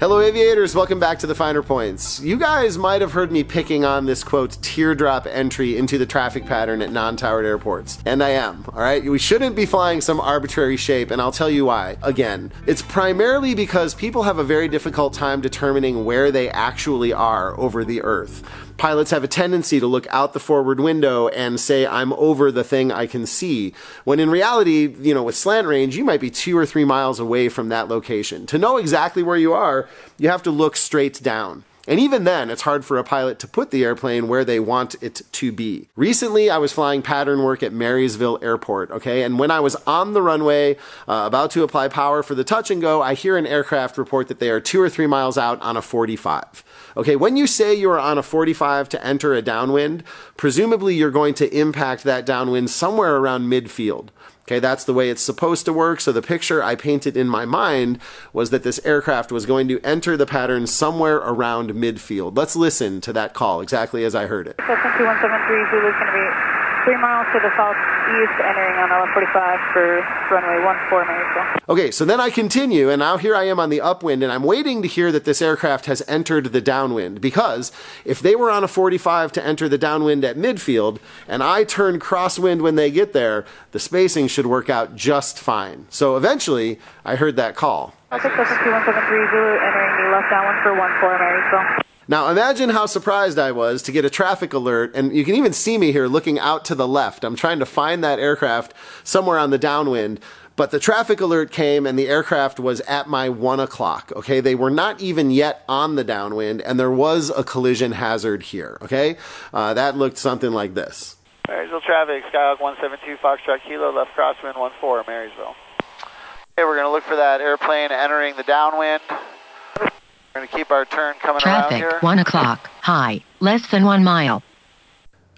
Hello, aviators. Welcome back to the Finer Points. You guys might have heard me picking on this quote teardrop entry into the traffic pattern at non towered airports. And I am, all right? We shouldn't be flying some arbitrary shape, and I'll tell you why. Again, it's primarily because people have a very difficult time determining where they actually are over the Earth pilots have a tendency to look out the forward window and say, I'm over the thing I can see. When in reality, you know, with slant range, you might be two or three miles away from that location. To know exactly where you are, you have to look straight down. And even then, it's hard for a pilot to put the airplane where they want it to be. Recently, I was flying pattern work at Marysville Airport, okay? And when I was on the runway, uh, about to apply power for the touch and go, I hear an aircraft report that they are two or three miles out on a 45. Okay, when you say you are on a 45 to enter a downwind, presumably you're going to impact that downwind somewhere around midfield. Okay, that's the way it's supposed to work. So the picture I painted in my mind was that this aircraft was going to enter the pattern somewhere around midfield. Let's listen to that call exactly as I heard it. 2173 Zulu is going to be three miles to the southeast, entering on 145 45 for runway 14 Marysville. Okay, so then I continue, and now here I am on the upwind, and I'm waiting to hear that this aircraft has entered the downwind because if they were on a 45 to enter the downwind at midfield, and I turn crosswind when they get there, the spacing should work out just fine. So eventually, I heard that call. Yankee, left that one for 1-4 Marysville. Now imagine how surprised I was to get a traffic alert, and you can even see me here looking out to the left. I'm trying to find that aircraft somewhere on the downwind, but the traffic alert came and the aircraft was at my one o'clock, okay? They were not even yet on the downwind, and there was a collision hazard here, okay? Uh, that looked something like this. Marysville traffic, Skyhawk 172, Foxtrot Kilo, left crosswind 14, Marysville. Okay, we're going to look for that airplane entering the downwind. We're going to keep our turn coming Traffic, around here. 1 o'clock, high, less than 1 mile.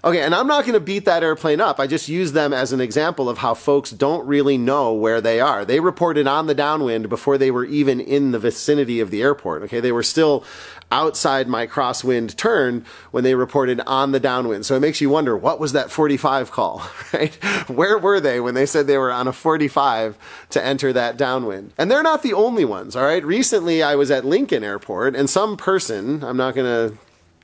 Okay, and I'm not going to beat that airplane up. I just use them as an example of how folks don't really know where they are. They reported on the downwind before they were even in the vicinity of the airport. Okay, they were still outside my crosswind turn when they reported on the downwind. So it makes you wonder what was that 45 call, right? Where were they when they said they were on a 45 to enter that downwind? And they're not the only ones, all right? Recently I was at Lincoln Airport and some person, I'm not going to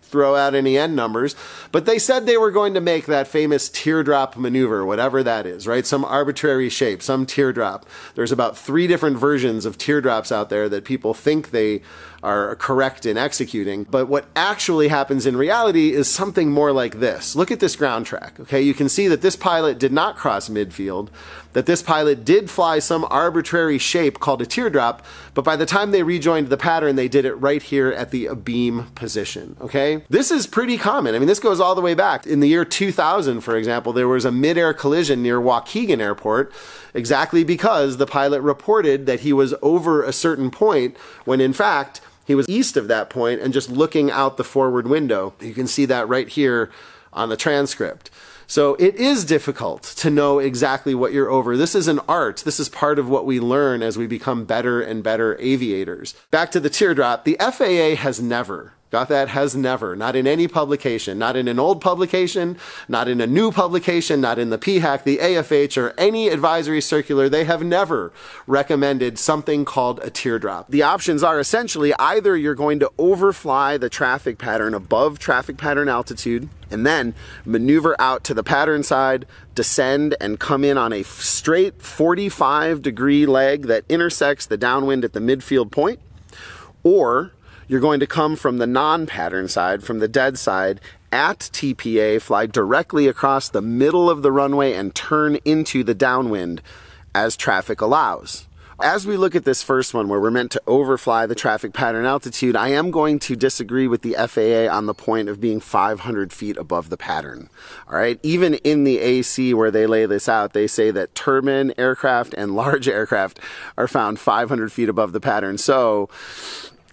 throw out any N numbers, but they said they were going to make that famous teardrop maneuver, whatever that is, right? Some arbitrary shape, some teardrop. There's about three different versions of teardrops out there that people think they are correct in executing. But what actually happens in reality is something more like this. Look at this ground track. Okay, you can see that this pilot did not cross midfield, that this pilot did fly some arbitrary shape called a teardrop, but by the time they rejoined the pattern, they did it right here at the beam position. Okay, this is pretty common. I mean, this goes all the way back. In the year 2000, for example, there was a mid-air collision near Waukegan Airport exactly because the pilot reported that he was over a certain point when in fact he was east of that point and just looking out the forward window. You can see that right here on the transcript. So it is difficult to know exactly what you're over. This is an art. This is part of what we learn as we become better and better aviators. Back to the teardrop. The FAA has never Got that? Has never. Not in any publication. Not in an old publication. Not in a new publication. Not in the PHAK, the AFH, or any advisory circular. They have never recommended something called a teardrop. The options are essentially either you're going to overfly the traffic pattern above traffic pattern altitude and then maneuver out to the pattern side, descend, and come in on a straight 45 degree leg that intersects the downwind at the midfield point, or you're going to come from the non-pattern side, from the dead side, at TPA, fly directly across the middle of the runway and turn into the downwind as traffic allows. As we look at this first one where we're meant to overfly the traffic pattern altitude, I am going to disagree with the FAA on the point of being 500 feet above the pattern. All right. Even in the AC where they lay this out, they say that turbine aircraft and large aircraft are found 500 feet above the pattern. So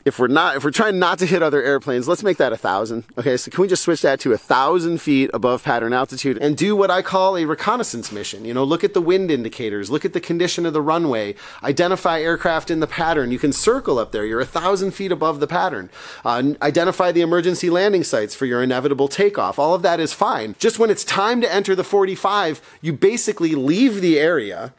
if we're not if we're trying not to hit other airplanes let's make that a thousand okay? So can we just switch that to a thousand feet above pattern altitude and do what i call a reconnaissance mission? You know look at the wind indicators look at the condition of the runway identify aircraft in the pattern. You can circle up there. You're a thousand feet above the pattern. Uh, identify the emergency landing sites for your inevitable takeoff. All of that is fine. Just when it's time to enter the 45 you basically leave the area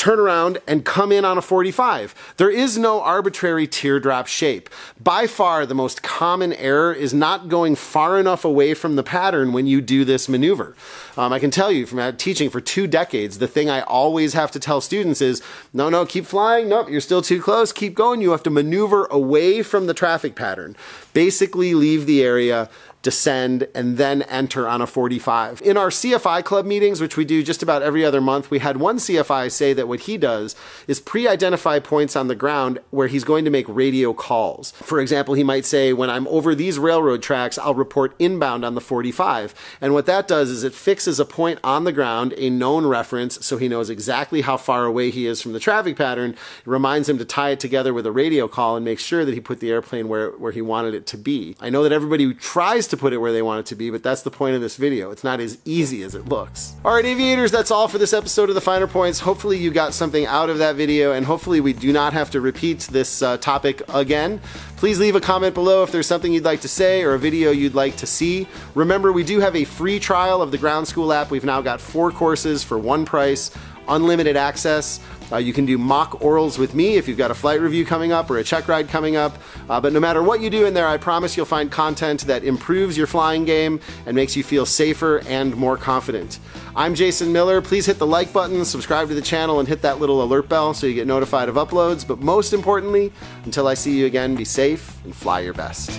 turn around and come in on a 45. There is no arbitrary teardrop shape. By far, the most common error is not going far enough away from the pattern when you do this maneuver. Um, I can tell you from teaching for two decades, the thing I always have to tell students is, no, no, keep flying. Nope, you're still too close. Keep going. You have to maneuver away from the traffic pattern. Basically, leave the area descend, and then enter on a 45. In our CFI club meetings, which we do just about every other month, we had one CFI say that what he does is pre identify points on the ground where he's going to make radio calls. For example, he might say, When I'm over these railroad tracks, I'll report inbound on the 45. And what that does is it fixes a point on the ground, a known reference, so he knows exactly how far away he is from the traffic pattern. It reminds him to tie it together with a radio call and make sure that he put the airplane where, where he wanted it to be. I know that everybody who tries to put it where they want it to be, but that's the point of this video. It's not as easy as it looks. All right, aviators, that's all for this episode of the Finer Points. Hopefully you got something out of that video, and hopefully we do not have to repeat this uh, topic again. Please leave a comment below if there's something you'd like to say or a video you'd like to see. Remember, we do have a free trial of the Ground School app. We've now got four courses for one price unlimited access. Uh, you can do mock orals with me if you've got a flight review coming up or a check ride coming up. Uh, but no matter what you do in there, I promise you'll find content that improves your flying game and makes you feel safer and more confident. I'm Jason Miller. Please hit the like button, subscribe to the channel, and hit that little alert bell so you get notified of uploads. But most importantly, until I see you again, be safe and fly your best.